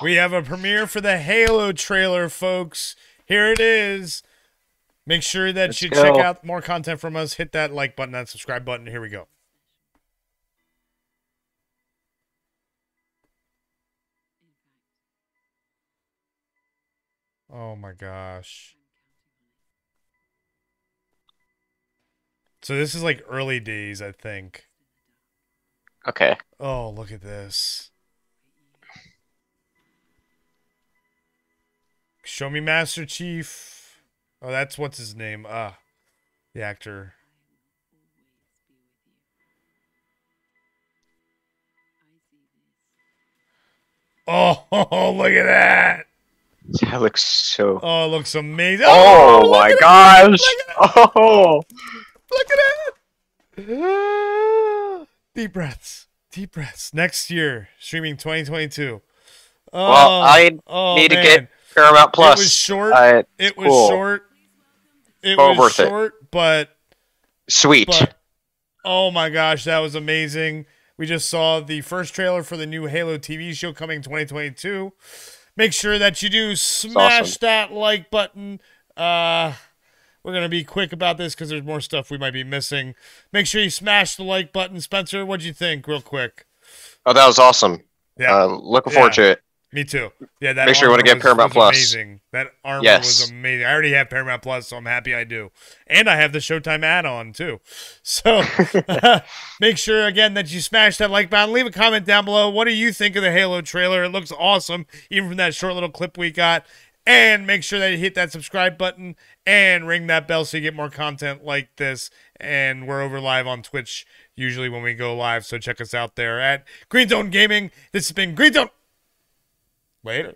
Oh. We have a premiere for the Halo trailer, folks. Here it is. Make sure that Let's you go. check out more content from us. Hit that like button, that subscribe button. Here we go. Oh my gosh. So this is like early days, I think. Okay. Oh, look at this. Show me Master Chief. Oh, that's what's his name. Ah, the actor. Oh, look at that. That looks so. Oh, it looks amazing. Oh, look my gosh! Look Oh, Look at. Ah, Deep breaths. Deep breaths. Next year, streaming 2022. Oh, well, I oh, need to get Paramount Plus. It was short. Uh, It was cool. short. It Well was worth it. short, but sweet. but oh my gosh, that was amazing. We just saw the first trailer for the new Halo TV show coming 2022. Make sure that you do smash awesome. that like button. Uh we're gonna be quick about this because there's more stuff we might be missing. Make sure you smash the like button. Spencer, what'd you think, real quick? oh, that was awesome. Yeah, Uh, looking forward Yeah. to it. Me too. Yeah, that Make sure you wanna armor get was- Paramount Plus. Amazing. That armor was amazing. I already have Paramount Plus, so I'm happy I do, and I have the Showtime add-on too. So make sure again that you smash that like button. Leave a comment down below. What do you think of the Halo trailer? It looks awesome, even from that short little clip we got. And make sure that you hit that subscribe button and ring that bell so you get more content like this. And we're over live on Twitch usually when we go live, so check us out there at Green Zone Gaming. This has been Green Zone. Later.